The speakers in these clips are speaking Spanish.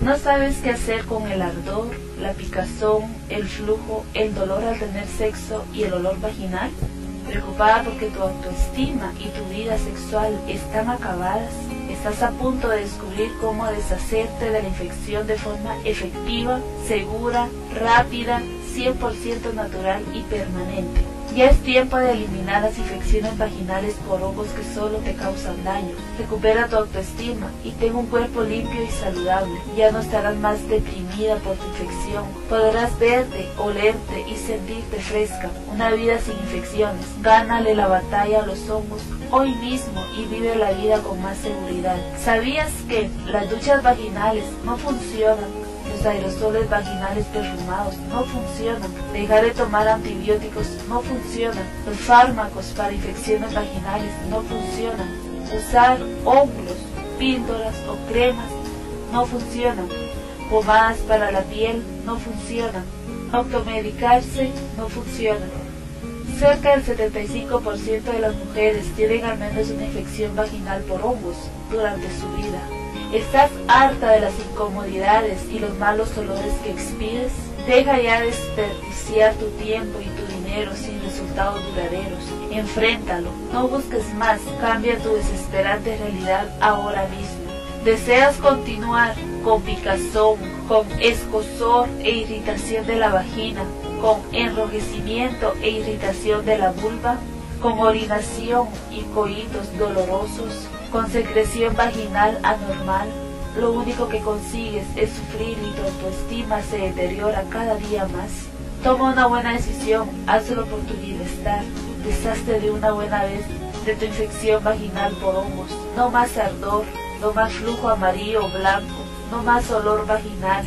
¿No sabes qué hacer con el ardor, la picazón, el flujo, el dolor al tener sexo y el olor vaginal? ¿Preocupada porque tu autoestima y tu vida sexual están acabadas? Estás a punto de descubrir cómo deshacerte de la infección de forma efectiva, segura, rápida, 100% natural y permanente. Ya es tiempo de eliminar las infecciones vaginales por hongos que solo te causan daño. Recupera tu autoestima y ten un cuerpo limpio y saludable. Ya no estarás más deprimida por tu infección. Podrás verte, olerte y sentirte fresca. Una vida sin infecciones. Gánale la batalla a los hongos hoy mismo y vive la vida con más seguridad. ¿Sabías que las duchas vaginales no funcionan los aerosoles vaginales perfumados no funcionan. Dejar de tomar antibióticos no funciona. Los fármacos para infecciones vaginales no funcionan. Usar óvulos, píldoras o cremas no funcionan. Pomadas para la piel no funcionan. Automedicarse no funciona. Cerca del 75% de las mujeres tienen al menos una infección vaginal por hongos durante su vida. ¿Estás harta de las incomodidades y los malos olores que expides? Deja ya de desperdiciar tu tiempo y tu dinero sin resultados duraderos. Enfréntalo. No busques más. Cambia tu desesperante realidad ahora mismo. ¿Deseas continuar con picazón, con escosor e irritación de la vagina, con enrojecimiento e irritación de la vulva, con orinación y coitos dolorosos? con secreción vaginal anormal, lo único que consigues es sufrir y tu autoestima se deteriora cada día más. Toma una buena decisión, hazlo por tu bienestar, deshazte de una buena vez de tu infección vaginal por hongos. No más ardor, no más flujo amarillo o blanco, no más olor vaginal,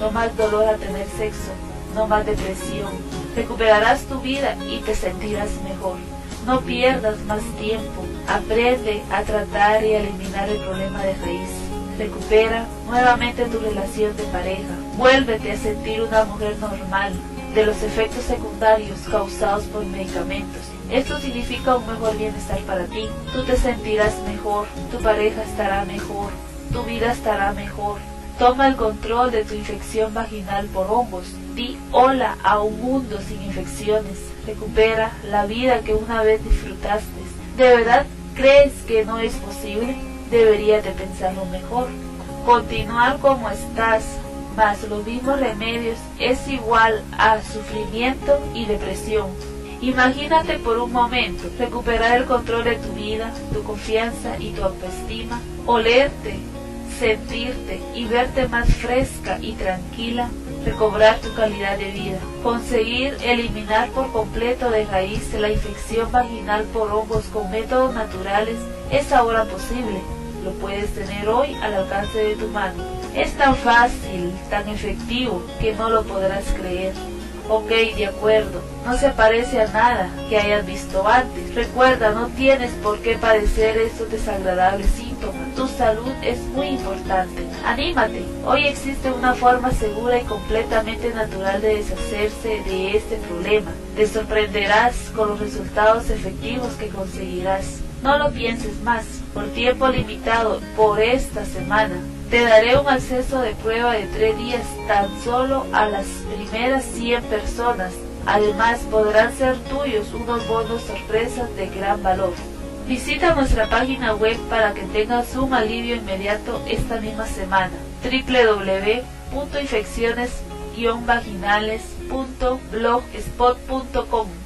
no más dolor al tener sexo, no más depresión. Recuperarás tu vida y te sentirás mejor. No pierdas más tiempo. Aprende a tratar y a eliminar el problema de raíz. Recupera nuevamente tu relación de pareja. Vuélvete a sentir una mujer normal de los efectos secundarios causados por medicamentos. Esto significa un mejor bienestar para ti. Tú te sentirás mejor, tu pareja estará mejor, tu vida estará mejor. Toma el control de tu infección vaginal por hongos. Di hola a un mundo sin infecciones. Recupera la vida que una vez disfrutaste. ¿De verdad crees que no es posible? Deberías de pensarlo mejor. Continuar como estás, más los mismos remedios, es igual a sufrimiento y depresión. Imagínate por un momento recuperar el control de tu vida, tu confianza y tu autoestima, olerte, sentirte y verte más fresca y tranquila, recobrar tu calidad de vida, conseguir eliminar por completo de raíz la infección vaginal por hongos con métodos naturales es ahora posible. Lo puedes tener hoy al alcance de tu mano. Es tan fácil, tan efectivo, que no lo podrás creer. Ok, de acuerdo, no se parece a nada que hayas visto antes. Recuerda, no tienes por qué padecer estos desagradables síntomas. Tu salud es muy importante. Anímate, hoy existe una forma segura y completamente natural de deshacerse de este problema. Te sorprenderás con los resultados efectivos que conseguirás. No lo pienses más, por tiempo limitado, por esta semana. Te daré un acceso de prueba de tres días tan solo a las primeras 100 personas. Además, podrán ser tuyos unos bonos sorpresas de gran valor. Visita nuestra página web para que tengas un alivio inmediato esta misma semana. www.infecciones-vaginales.blogspot.com